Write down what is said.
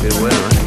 Qué bueno, ¿eh?